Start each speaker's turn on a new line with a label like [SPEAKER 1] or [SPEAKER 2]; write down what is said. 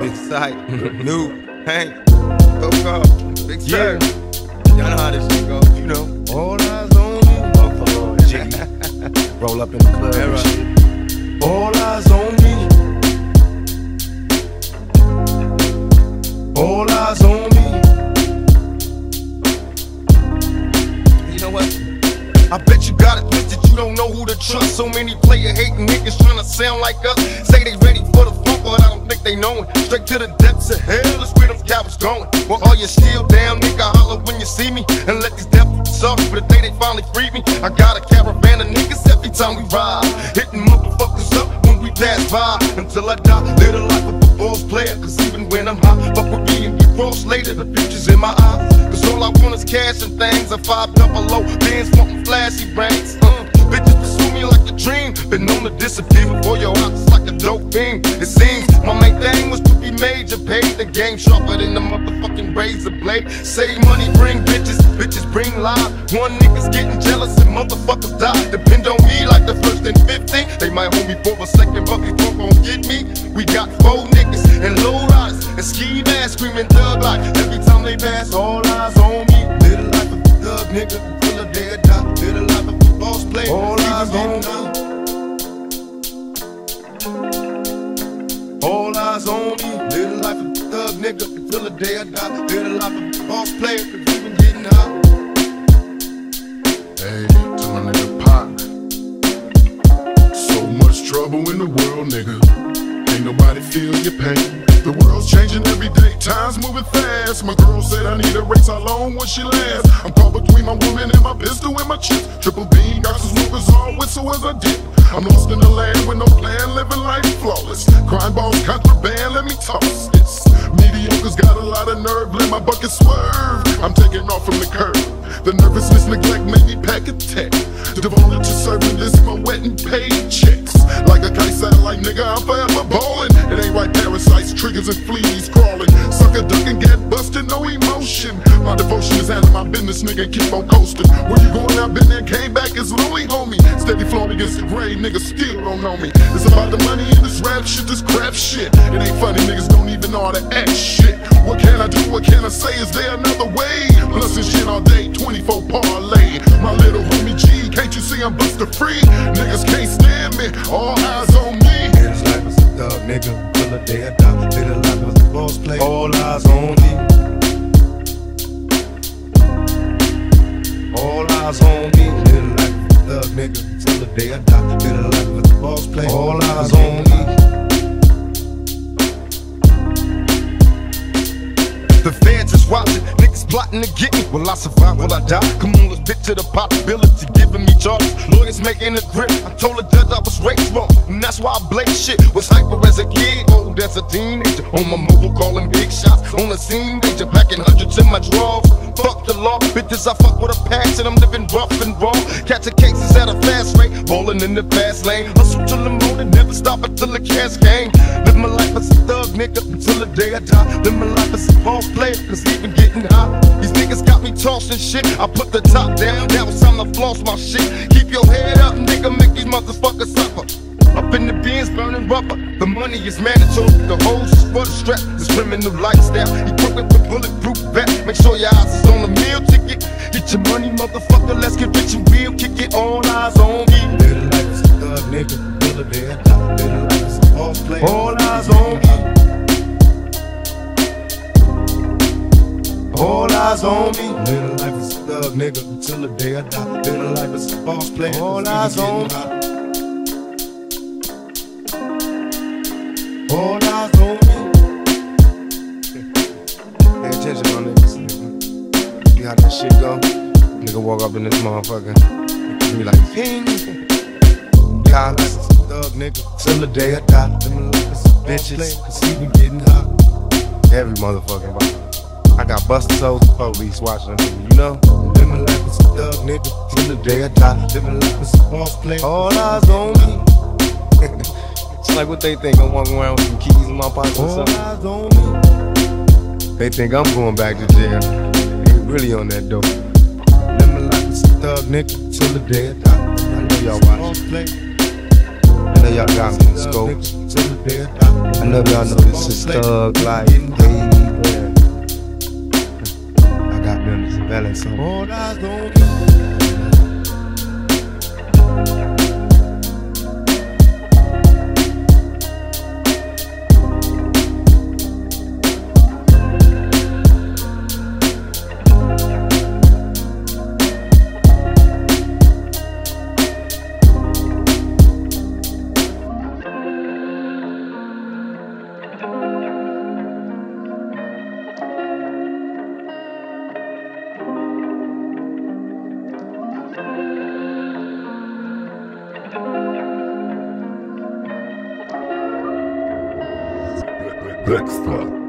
[SPEAKER 1] Big Syke, new, Hank, go go, big
[SPEAKER 2] yeah. All eyes on me.
[SPEAKER 1] You know what?
[SPEAKER 3] I bet you got it twisted, you don't know who to trust. So many player hating niggas trying to sound like us. Say they ready for the funk, but I don't think they know it. Straight to the depths of hell is where them cowards going. Well, are you still down, nigga? Holler when you see me and let these devils suffer for the day they finally free me. I got a caravan of niggas every time we ride. Hitting motherfuckers up when we pass by. Until I die, live the life a boss player. Cause even when I'm high, fuck with me and get cross later. The future's in my eyes. Cause all I want is cash and things. A five double low, bands wanting flashy brains. Uh, bitches pursue me like a dream. Been known to disappear before your eyes like a dope fiend. It seems my main thing was to be major. Paid the game sharper than the blade. Save money, bring bitches. Bitches bring live. One nigga's getting jealous and motherfuckers die. Depend on me like the first and 15. They might hold me for a second, but before gon' get me. We got four niggas and low riders and ski masks screaming thug like every time they pass. All eyes on me. Live the life of a thug nigga until the dead die. Live the life of a boss player.
[SPEAKER 2] All eyes on me. All eyes on me.
[SPEAKER 3] Nigga until the day I die. Live the life of boss player, cause even getting out.
[SPEAKER 4] Hey, to my nigga Pac. So much trouble in the world, nigga. Ain't nobody feel your pain. The world's changing every day, time's moving fast. My girl said I need a race, how long will she last? I'm caught between my woman and my pistol and my chip. Triple beam, some smoother all whistle as I dip. I'm lost in the land with no plan, living life flawless. Crime balls, my bucket swerve. I'm taking off from the curb. The nervousness, neglect made me pack a tech. Devoted to serving this, my wet and paid checks. Like a kite satellite, nigga, I'm forever ballin'. It ain't right, parasites, triggers, and fleas crawling. Sucker ducking, get busted, no emotion. My devotion is handling my business, nigga, keep on coasting. Where you going? I've been there, came back, it's lonely, homie. Steady flowing against the grave, niggas still don't know me. It's about the money and this rap shit, this crap shit. It ain't funny, niggas don't even know how to act shit. What can I do? What can I say? Is there another way? Plus this shit all day, 24 parlay. My little homie G, can't you see I'm buster free? Niggas can't stand me, all eyes on me.
[SPEAKER 2] Live this life as a thug nigga until the day I die. Live the life as a boss player. All eyes on me. Eyes on me. Live the life thug nigga until the day I die. Live the life as a boss player. All eyes on me.
[SPEAKER 3] The feds is watching, niggas plotting to get me. Will I survive? Will I die? Come on, let's get to the possibility. Giving me charges, lawyers making a grip. I told the judge I was raised wrong, and that's why I blaze shit. Was hyper as a kid, as a teenager. On my mobile, calling big shots. On the scene, major, packing hundreds in my drawers. Fuck the law, bitches, I fuck with a passion. I'm living rough and raw. Catching cases at a fast rate, balling in the fast lane. Hustle till the morning, never stop until the cash game. Live my life as a thug, nigga, until the day I die. Live my life as a boss player, cause even getting high. These niggas got me tossing shit. I put the top down, now it's time to floss my shit. Keep your head up, nigga, make these motherfuckers suffer. Up in the bins, burning rubber. The money is mandatory. The hoes is for the strap. This criminal lifestyle. Equipped with the bulletproof vest. Make sure your eyes is on the meal ticket. Get your money, motherfucker. Let's get rich and real. Kick it all eyes on me.
[SPEAKER 2] Life as a thug nigga until the day I die. Live the life as a boss player. All eyes on me. All eyes on me. Live the life as a thug nigga until the day I die. Live the life as a boss player.
[SPEAKER 3] All eyes on me.
[SPEAKER 2] Eyes on me.
[SPEAKER 1] Pay attention, my niggas. Nigga. See how that shit go? Nigga walk up in this motherfucker. Be like, ping.
[SPEAKER 2] Life as a thug nigga till the day I die. A boss player. Cause been getting hot.
[SPEAKER 1] Every motherfucking. I got busted souls police watching, you know?
[SPEAKER 2] Life as a thug nigga till the day I die. Life as a boss player.
[SPEAKER 1] All eyes on me.
[SPEAKER 3] Like what they think? I'm walking around with some keys in my pocket or something. They think I'm going back to jail. Ain't really on that dope.
[SPEAKER 2] Living like a thug nigga till the day I die.
[SPEAKER 3] I know y'all watch. I know y'all got me in scope.
[SPEAKER 2] I
[SPEAKER 3] know y'all know this is thug life. I got them.
[SPEAKER 2] All eyes on me.